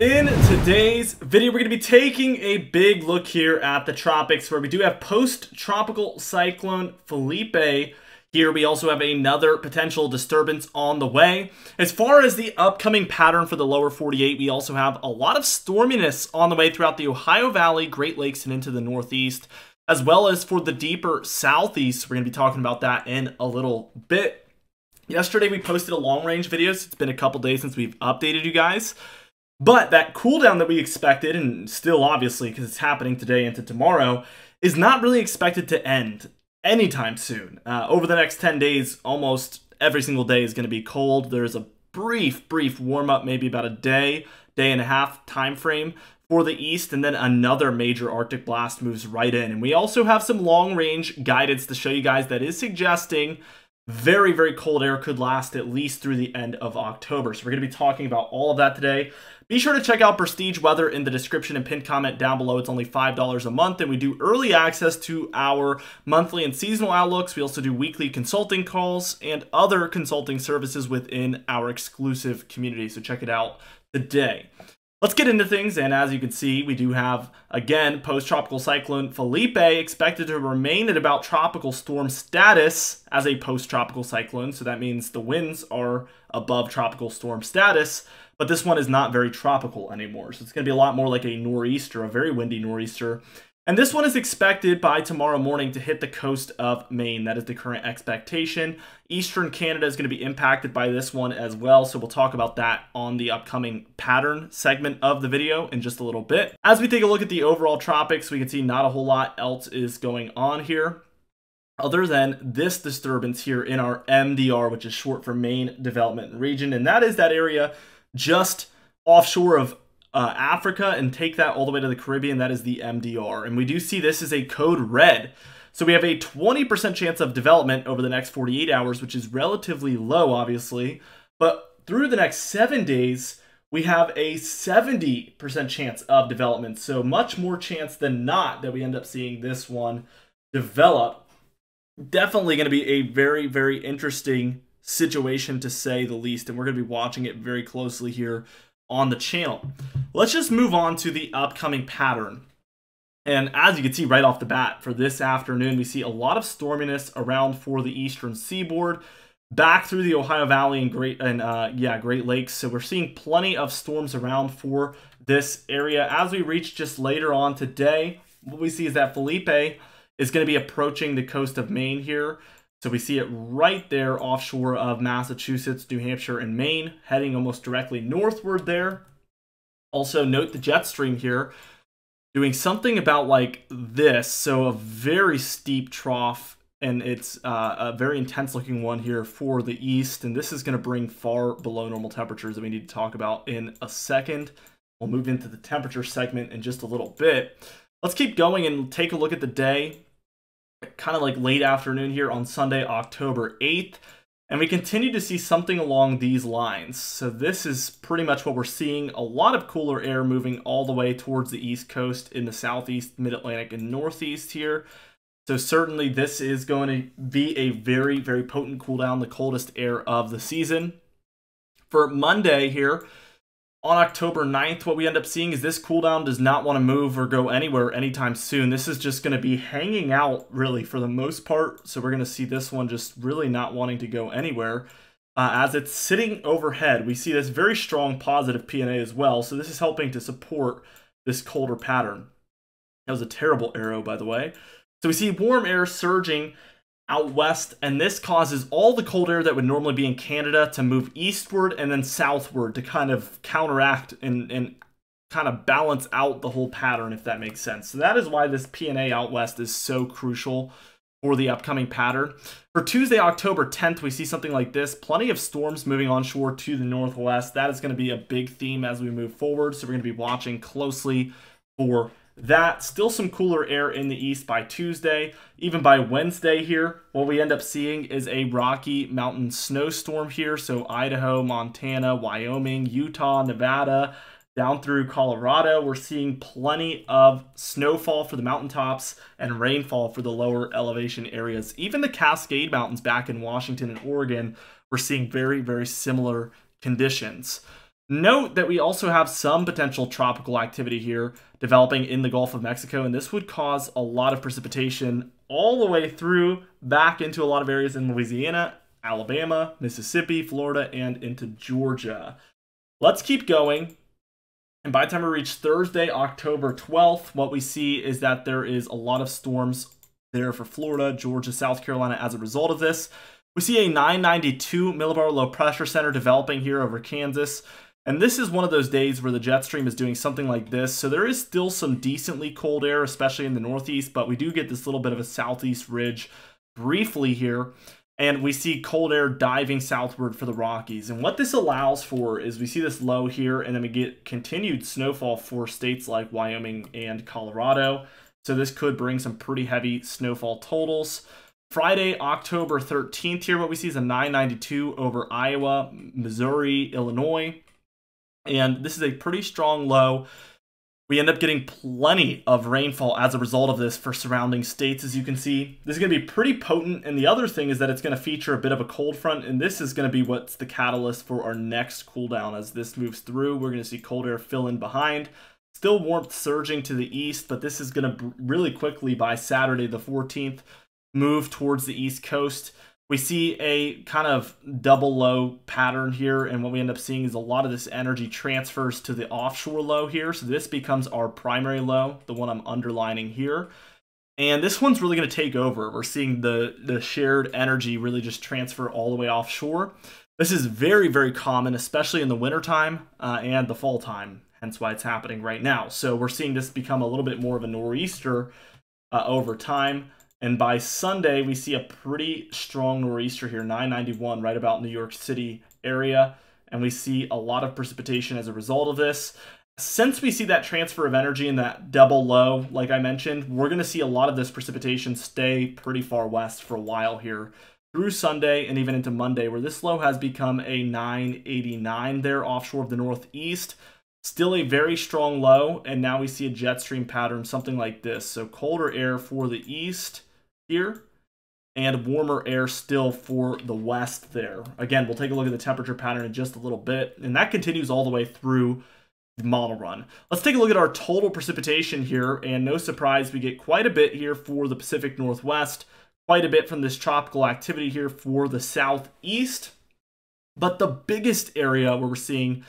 In today's video, we're going to be taking a big look here at the tropics where we do have post-tropical cyclone Philippe. Here we also have another potential disturbance on the way. As far as the upcoming pattern for the lower 48, we also have a lot of storminess on the way throughout the Ohio Valley, Great Lakes, and into the Northeast, as well as for the deeper Southeast. We're going to be talking about that in a little bit. Yesterday, we posted a long-range videos. It's been a couple days since we've updated you guys. But that cooldown that we expected, and still obviously because it's happening today into tomorrow, is not really expected to end anytime soon. Uh, over the next 10 days, almost every single day is going to be cold. There's a brief, brief warm up, maybe about a day, day and a half time frame for the east, and then another major Arctic blast moves right in. And we also have some long range guidance to show you guys that is suggesting very, very cold air could last at least through the end of October. So we're going to be talking about all of that today. Be sure to check out Prestige Weather in the description and pinned comment down below. It's only $5 a month, and we do early access to our monthly and seasonal outlooks. We also do weekly consulting calls and other consulting services within our exclusive community. So check it out today. Let's get into things, and as you can see, we do have, again, post-tropical cyclone Philippe expected to remain at about tropical storm status as a post-tropical cyclone, so that means the winds are above tropical storm status, but this one is not very tropical anymore. So it's going to be a lot more like a nor'easter, a very windy nor'easter. And this one is expected by tomorrow morning to hit the coast of Maine. That is the current expectation. Eastern Canada is going to be impacted by this one as well. So we'll talk about that on the upcoming pattern segment of the video in just a little bit. As we take a look at the overall tropics, we can see not a whole lot else is going on here other than this disturbance here in our MDR, which is short for Main Development Region. And that is that area just offshore of uh, Africa and take that all the way to the Caribbean. That is the MDR. And we do see this is a code red. So we have a 20% chance of development over the next 48 hours, which is relatively low, obviously. But through the next seven days, we have a 70% chance of development. So much more chance than not that we end up seeing this one develop. Definitely going to be a very, very interesting situation to say the least, and we're going to be watching it very closely here on the channel. Let's just move on to the upcoming pattern. And as you can see right off the bat, for this afternoon, we see a lot of storminess around for the eastern seaboard, back through the Ohio Valley and Great and uh, yeah, Great Lakes. So we're seeing plenty of storms around for this area. As we reach just later on today, what we see is that Philippe is going to be approaching the coast of Maine here. So we see it right there offshore of Massachusetts, New Hampshire, and Maine, heading almost directly northward there. Also, note the jet stream here doing something about like this. So a very steep trough, and it's uh, a very intense looking one here for the east. And this is going to bring far below normal temperatures that we need to talk about in a second. We'll move into the temperature segment in just a little bit. Let's keep going and take a look at the day kind of like late afternoon here on Sunday, October 8th. And we continue to see something along these lines. So this is pretty much what we're seeing. A lot of cooler air moving all the way towards the east coast in the southeast, mid-Atlantic, and northeast here. So certainly this is going to be a very, very potent cool down, the coldest air of the season. For Monday here, on October 9th, what we end up seeing is this cooldown does not want to move or go anywhere anytime soon. This is just going to be hanging out, really, for the most part. So we're going to see this one just really not wanting to go anywhere. Uh, as it's sitting overhead, we see this very strong positive PNA as well. So this is helping to support this colder pattern. That was a terrible arrow, by the way. So we see warm air surging out west, and this causes all the cold air that would normally be in Canada to move eastward and then southward to kind of counteract and, and kind of balance out the whole pattern, if that makes sense. So that is why this PNA out west is so crucial for the upcoming pattern. For Tuesday, October 10th, we see something like this. Plenty of storms moving onshore to the northwest. That is going to be a big theme as we move forward. So we're going to be watching closely for that. Still some cooler air in the east by Tuesday. Even by Wednesday here, what we end up seeing is a Rocky Mountain snowstorm here. So Idaho, Montana, Wyoming, Utah, Nevada, down through Colorado. We're seeing plenty of snowfall for the mountaintops and rainfall for the lower elevation areas. Even the Cascade Mountains back in Washington and Oregon, we're seeing very, very similar conditions. Note that we also have some potential tropical activity here developing in the Gulf of Mexico, and this would cause a lot of precipitation all the way through back into a lot of areas in Louisiana, Alabama, Mississippi, Florida, and into Georgia. Let's keep going. And by the time we reach Thursday, October 12th, what we see is that there is a lot of storms there for Florida, Georgia, South Carolina as a result of this. We see a 992 millibar low pressure center developing here over Kansas. And this is one of those days where the jet stream is doing something like this. So there is still some decently cold air, especially in the northeast, but we do get this little bit of a southeast ridge briefly here. And we see cold air diving southward for the Rockies. And what this allows for is we see this low here, and then we get continued snowfall for states like Wyoming and Colorado. So this could bring some pretty heavy snowfall totals. Friday, October 13th here, what we see is a 992 over Iowa, Missouri, Illinois and this is a pretty strong low. We end up getting plenty of rainfall as a result of this for surrounding states, as you can see. This is going to be pretty potent, and the other thing is that it's going to feature a bit of a cold front, and this is going to be what's the catalyst for our next cool down. As this moves through, we're going to see cold air fill in behind. Still warmth surging to the east, but this is going to really quickly, by Saturday the 14th, move towards the east coast we see a kind of double low pattern here and what we end up seeing is a lot of this energy transfers to the offshore low here. So this becomes our primary low the one i'm underlining here. And this one's really going to take over. We're seeing the the shared energy really just transfer all the way offshore. This is very very common especially in the wintertime uh, and the fall time hence why it's happening right now. So we're seeing this become a little bit more of a nor'easter uh, over time and by Sunday, we see a pretty strong nor'easter here, 991, right about New York City area. And we see a lot of precipitation as a result of this. Since we see that transfer of energy and that double low, like I mentioned, we're going to see a lot of this precipitation stay pretty far west for a while here through Sunday and even into Monday, where this low has become a 989 there offshore of the northeast. Still a very strong low, and now we see a jet stream pattern, something like this. So colder air for the east here and warmer air still for the west there. Again, we'll take a look at the temperature pattern in just a little bit, and that continues all the way through the model run. Let's take a look at our total precipitation here, and no surprise, we get quite a bit here for the Pacific Northwest, quite a bit from this tropical activity here for the southeast, but the biggest area where we're seeing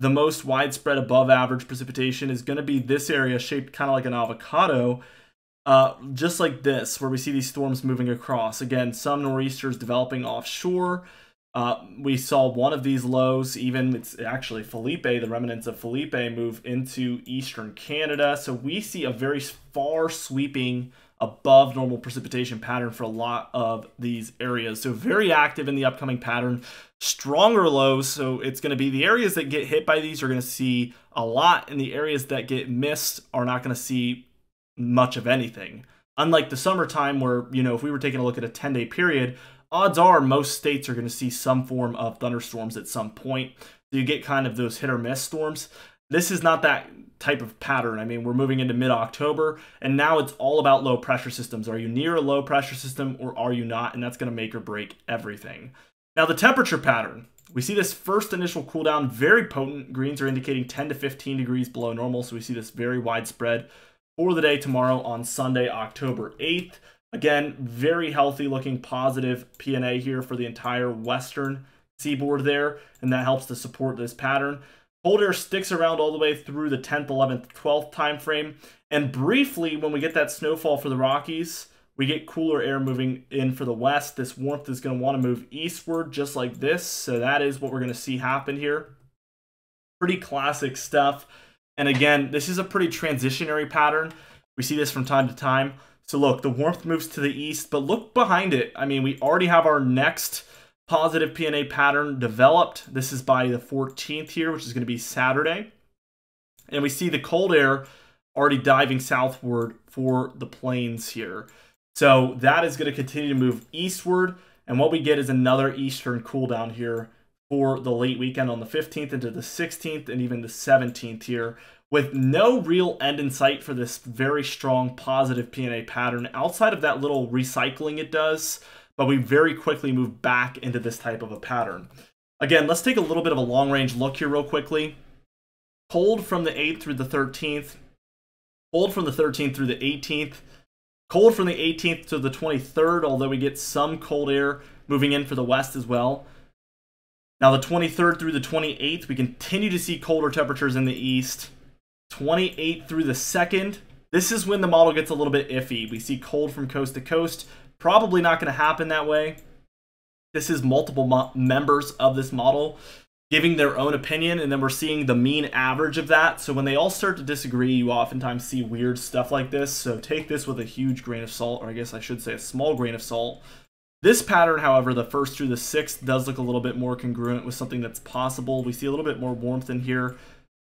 the most widespread above average precipitation is going to be this area shaped kind of like an avocado, uh, just like this, where we see these storms moving across. Again, some nor'easters developing offshore. Uh, we saw one of these lows, even it's actually Philippe, the remnants of Philippe, move into eastern Canada. So we see a very far sweeping above normal precipitation pattern for a lot of these areas. So very active in the upcoming pattern. Stronger lows, so it's going to be the areas that get hit by these are going to see a lot, and the areas that get missed are not going to see much of anything. Unlike the summertime, where, you know, if we were taking a look at a 10 day period, odds are most states are going to see some form of thunderstorms at some point. So you get kind of those hit or miss storms. This is not that type of pattern. I mean, we're moving into mid October, and now it's all about low pressure systems. Are you near a low pressure system or are you not? And that's going to make or break everything. Now, the temperature pattern. We see this first initial cool down very potent. Greens are indicating 10 to 15 degrees below normal, so we see this very widespread for the day tomorrow on Sunday, October 8th. Again, very healthy looking positive PNA here for the entire western seaboard there, and that helps to support this pattern. Cold air sticks around all the way through the 10th, 11th, 12th time frame. And briefly, when we get that snowfall for the Rockies, we get cooler air moving in for the west. This warmth is going to want to move eastward just like this. So that is what we're going to see happen here. Pretty classic stuff. And again, this is a pretty transitionary pattern. We see this from time to time. So look, the warmth moves to the east, but look behind it. I mean, we already have our next positive PNA pattern developed. This is by the 14th here, which is going to be Saturday. And we see the cold air already diving southward for the plains here. So that is going to continue to move eastward. And what we get is another eastern cool down here for the late weekend on the 15th into the 16th and even the 17th here with no real end in sight for this very strong positive PNA pattern outside of that little recycling it does, but we very quickly move back into this type of a pattern. Again, let's take a little bit of a long range look here real quickly. Cold from the 8th through the 13th. Cold from the 13th through the 18th. Cold from the 18th to the 23rd, although we get some cold air moving in for the west as well. Now, the 23rd through the 28th, we continue to see colder temperatures in the east. 28th through the 2nd, this is when the model gets a little bit iffy. We see cold from coast to coast. Probably not going to happen that way. This is multiple members of this model giving their own opinion, and then we're seeing the mean average of that. So when they all start to disagree, you oftentimes see weird stuff like this. So take this with a huge grain of salt, or I guess I should say a small grain of salt. This pattern, however, the first through the sixth does look a little bit more congruent with something that's possible. We see a little bit more warmth in here,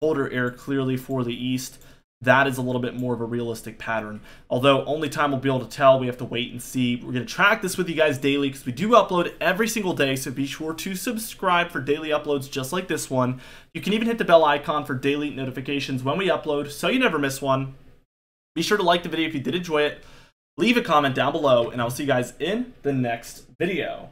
colder air clearly for the east that is a little bit more of a realistic pattern. Although only time will be able to tell, we have to wait and see. We're going to track this with you guys daily because we do upload every single day, so be sure to subscribe for daily uploads just like this one. You can even hit the bell icon for daily notifications when we upload so you never miss one. Be sure to like the video if you did enjoy it. Leave a comment down below, and I'll see you guys in the next video.